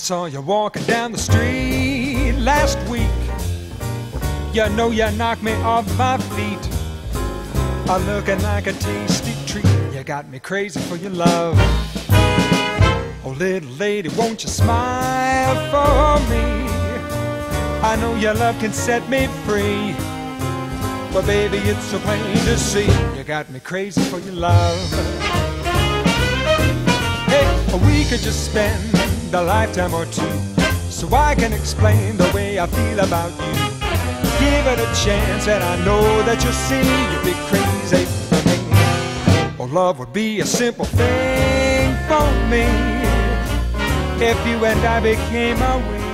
saw you walking down the street last week. You know you knocked me off my feet. I'm looking like a tasty treat. You got me crazy for your love. Oh, little lady, won't you smile for me? I know your love can set me free. But baby, it's so plain to see. You got me crazy for your love. Hey, we could just spend a lifetime or two. So I can explain the way I feel about you. Give it a chance, and I know that you'll see you'll be crazy for me. Oh, love would be a simple thing for me if you and I became a